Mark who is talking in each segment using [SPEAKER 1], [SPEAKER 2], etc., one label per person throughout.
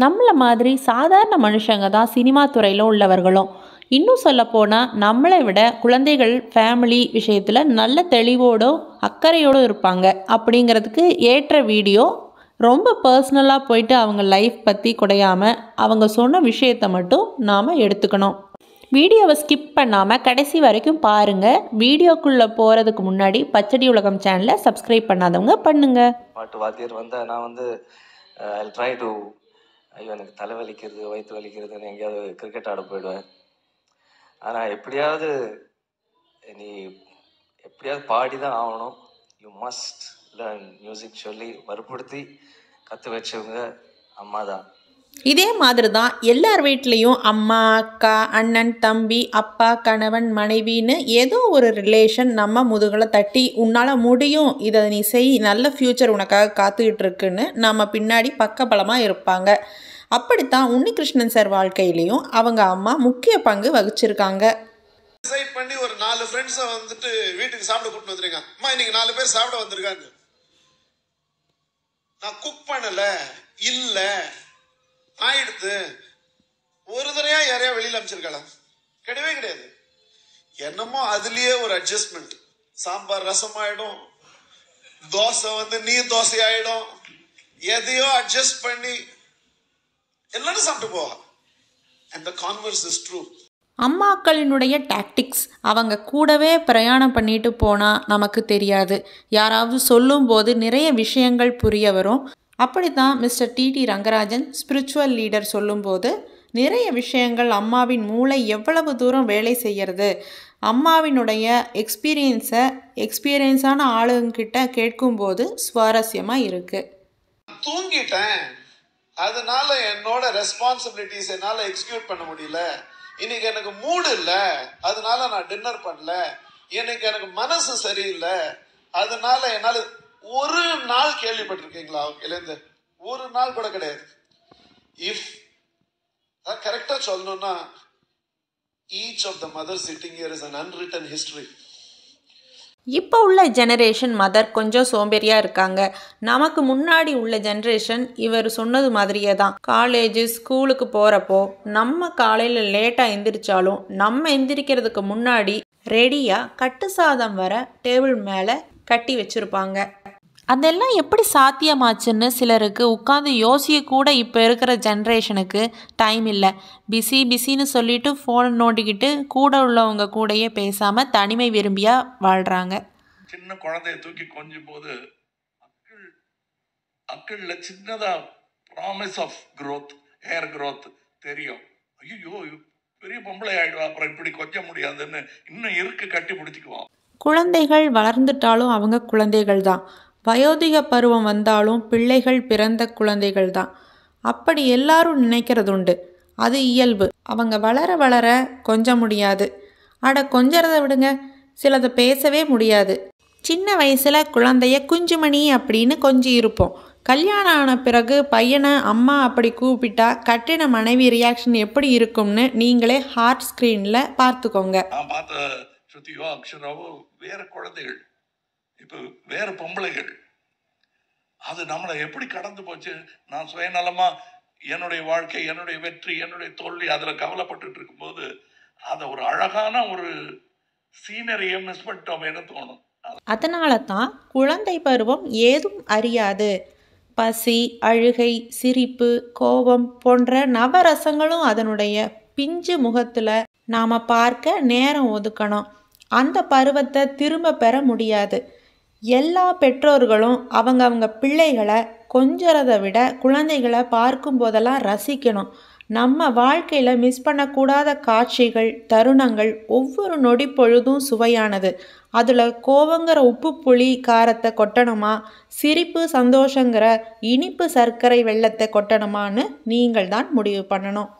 [SPEAKER 1] நம்மளை மாதிரி சாதாரண மனுஷங்க தான் சினிமா துறையில் உள்ளவர்களும். இன்னும் சொல்லப்போனால் நம்மளை விட குழந்தைகள் ஃபேமிலி விஷயத்தில் நல்ல தெளிவோடும் அக்கறையோடும் இருப்பாங்க. அப்படிங்கிறதுக்கு ஏற்ற வீடியோ ரொம்ப பர்சனலாக போயிட்டு அவங்க லைஃப் பற்றி குடையாமல் அவங்க சொன்ன விஷயத்தை மட்டும் நாம் எடுத்துக்கணும். வீடியோவை ஸ்கிப் பண்ணாமல் கடைசி வரைக்கும் பாருங்கள் வீடியோக்குள்ளே போகிறதுக்கு முன்னாடி பச்சடி உலகம் சேனலை சப்ஸ்கிரைப் பண்ணாதவங்க பண்ணுங்கள்
[SPEAKER 2] பாட்டு வாத்தியர் வந்து நான் வந்து ஐ ட்ரை டு ஐயோ எனக்கு தலை வலிக்கிறது வயிற்று வலிக்கிறதுன்னு எங்கேயாவது கிரிக்கெட் ஆட போயிடுவேன். ஆனால் எப்படியாவது நீ எப்படியாவது பாடி தான் ஆகணும். யூ மஸ்ட் லேர்ன் மியூசிக் சொல்லி வற்புறுத்தி கற்று வச்சவங்க அம்மா தான்
[SPEAKER 1] இதே மாதிரி தான் எல்லார் வீட்லேயும் அம்மா அக்கா அண்ணன் தம்பி அப்பா கணவன் மனைவின்னு ஏதோ ஒரு ரிலேஷன் நம்ம முதுகலை தட்டி உன்னால் முடியும். இதை நீ செய் நல்ல ஃப்யூச்சர் உனக்காக காத்துக்கிட்டு இருக்குன்னு நம்ம பின்னாடி பக்கபலமாக இருப்பாங்க. அப்படித்தான் உன்னிகிருஷ்ணன் சார் வாழ்க்கையிலையும் அவங்க அம்மா முக்கிய பங்கு வகிச்சிருக்காங்க.
[SPEAKER 3] டிசைட் பண்ணி ஒரு நாலு ஃப்ரெண்ட்ஸை வந்துட்டு வீட்டுக்கு சாப்பிட கூட்டிட்டு வந்துருக்காங்க அம்மா இன்னைக்கு நாலு பேர் சாப்பிட வந்திருக்காங்க. நான் குக் பண்ணல இல்லை ஆயிடுத்து ஒரு தடையா யாரையா வெளியில அமைச்சிருக்கலாம் கிடையவே கிடையாது. என்னமோ அதுலயே ஒரு அட்ஜஸ்ட்மெண்ட் சாம்பார் ரசம் ஆயிடும் தோசை வந்து நீர் தோசை ஆயிடும் எதையோ அட்ஜஸ்ட் பண்ணி எல்லாரும் சாப்பிட்டு போவா. And the converse is true
[SPEAKER 1] அம்மாக்களினுடைய tactics அவங்க கூடவே பிரயாணம் பண்ணிட்டு போனால் நமக்கு தெரியாது. யாராவது சொல்லும்போது நிறைய விஷயங்கள் புரிய வரும். அப்படித்தான் mister TT Rangarajan spiritual leader சொல்லும்போது நிறைய விஷயங்கள் அம்மாவின் மூளை எவ்வளவு தூரம் வேலை செய்கிறது அம்மாவினுடைய எக்ஸ்பீரியன்ஸை எக்ஸ்பீரியன்ஸான ஆளுங்கிட்ட கேட்கும்போது சுவாரஸ்யமாக இருக்குது
[SPEAKER 3] தூங்கிட்டேன். அதனால என்னோட ரெஸ்பான்சிபிலிட்டிஸ் என்னால் எக்ஸிக்யூட் பண்ண முடியல. இன்னைக்கு எனக்கு மூடு இல்லை. அதனால நான் டின்னர் பண்ணல. இன்னைக்கு எனக்கு மனசு சரியில்லை. அதனால என்னால் ஒரு நாள் கேள்விப்பட்டிருக்கீங்களா இருந்து ஒரு நாள் கூட கிடையாது. இஃப் கரெக்டா சொல்லணும்னா each of the mother sitting here is an unwritten history
[SPEAKER 1] இப்போ உள்ள ஜெனரேஷன் மதர் கொஞ்சம் சோம்பேறியாக இருக்காங்க. நமக்கு முன்னாடி உள்ள ஜெனரேஷன் இவர் சொன்னது மாதிரியே தான். காலேஜ் ஸ்கூலுக்கு போகிறப்போ நம்ம காலையில் லேட்டாக எந்திரிச்சாலும் நம்ம எந்திரிக்கிறதுக்கு முன்னாடி ரெடியாக கட்டு சாதம் வர டேபிள் மேலே கட்டி வச்சுருப்பாங்க. அதெல்லாம் எப்படி சாத்தியமாச்சுன்னு சிலருக்கு உட்காந்து யோசிக்க கூட இப்போ இருக்கிற ஜென்ரேஷனுக்கு டைம் இல்லை. பிஸி பிஸின்னு சொல்லிட்டு ஃபோன் நோண்டிக்கிட்டு கூட உள்ளவங்க கூடயே பேசாமல் தனிமை விரும்பியாக வாழ்கிறாங்க
[SPEAKER 4] சின்ன குழந்தைய தூக்கி கொஞ்சும் போது அக்கள் அக்கள்ல சின்னதா promise of growth hair growth தெரியும். ஐயோ பெரிய பொம்பளை ஆயிடுவா அப்புறம் இப்படி கொஞ்ச முடியாதுன்னு இன்னும் இருக்கு கட்டி பிடிச்சிக்குவோம்
[SPEAKER 1] குழந்தைகள் வளர்ந்துட்டாலும் அவங்க குழந்தைகள் தான். வயோதிக பருவம் வந்தாலும் பிள்ளைகள் பிறந்த குழந்தைகள் தான் அப்படி எல்லாரும் நினைக்கிறதுண்டு. அது இயல்பு. அவங்க வளர வளர கொஞ்ச முடியாது. அட கொஞ்சறத விடுங்க. சிலதை பேசவே முடியாது. சின்ன வயசில் குழந்தைய குஞ்சுமணி அப்படின்னு கொஞ்சி இருப்போம். கல்யாணம் ஆன பிறகு பையனை அம்மா அப்படி கூப்பிட்டா கட்டின மனைவி ரியாக்ஷன் எப்படி இருக்கும்னு நீங்களே ஹார்ட் ஸ்க்ரீனில் பார்த்துக்கோங்க.
[SPEAKER 4] வேற குழந்தைகள். இப்போ வேறு பொம்பளைகள். அது நம்மளை எப்படி கடந்து போச்சு? நான் சுயநலமாக என்னுடைய வாழ்க்கை என்னுடைய வெற்றி என்னுடைய தோல்வி அதில் கவலைப்பட்டுட்டு இருக்கும்போது அதை ஒரு அழகான ஒரு சீனரியை மிஸ் பண்ணிட்டோமேன்னு தோணும்.
[SPEAKER 1] அதனால தான் குழந்தை பருவம் ஏதும் அறியாது. பசி அழுகை சிரிப்பு கோபம் போன்ற நவரசங்களும் அதனுடைய பிஞ்சு முகத்தில் நாம் பார்க்க நேரம் ஒதுக்கணும். அந்த பருவத்தை திரும்ப பெற முடியாது. எல்லா பெற்றோர்களும் அவங்க அவங்க பிள்ளைகளை கொஞ்சறதை விட குழந்தைகளை பார்க்கும் போதெல்லாம் ரசிக்கணும். நம்ம வாழ்க்கையில் மிஸ் பண்ணக்கூடாத காட்சிகள் தருணங்கள் ஒவ்வொரு நொடி பொழுதும் சுவையானது. அதில் கோவங்கிற உப்பு புளி காரத்தை கொட்டணுமா? சிரிப்பு சந்தோஷங்கிற இனிப்பு சர்க்கரை வெள்ளத்தை கொட்டணுமான்னு நீங்கள் தான் முடிவு பண்ணணும்.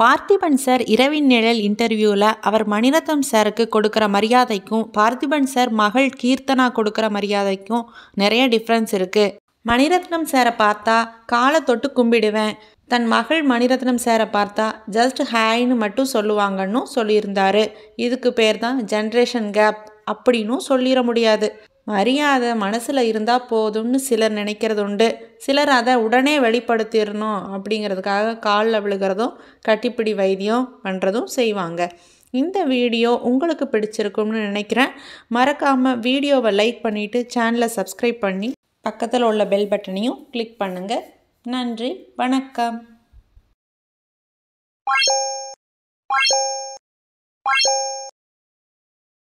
[SPEAKER 1] பார்த்திபன் சார் இரவின் நிழல் இன்டர்வியூவில் அவர் மணிரத்னம் சாருக்கு கொடுக்குற மரியாதைக்கும் பார்த்திபன் சார் மகள் கீர்த்தனா கொடுக்குற மரியாதைக்கும் நிறைய டிஃப்ரென்ஸ் இருக்குது மணிரத்னம் சாரை பார்த்தா காலை தொட்டு கும்பிடுவேன். தன் மகள் மணிரத்னம் சாரை பார்த்தா ஜஸ்ட் ஹாய்னு மட்டும் சொல்லுவாங்கன்னு சொல்லியிருந்தாரு. இதுக்கு பேர் தான் ஜென்ரேஷன் கேப் அப்படின்னும் சொல்லிட முடியாது. மரியாதை மனசில் இருந்தால் போதும்னு சிலர் நினைக்கிறது உண்டு சிலர் அதை உடனே வெளிப்படுத்திடணும் அப்படிங்கிறதுக்காக காலில் விழுகிறதும் கட்டிப்பிடி வைத்தியம் பண்ணுறதும் செய்வாங்க. இந்த வீடியோ உங்களுக்கு பிடிச்சிருக்கும்னு நினைக்கிறேன். மறக்காமல் வீடியோவை லைக் பண்ணிவிட்டு சேனலை சப்ஸ்கிரைப் பண்ணி பக்கத்தில் உள்ள பெல் பட்டனையும் கிளிக் பண்ணுங்கள் நன்றி வணக்கம்.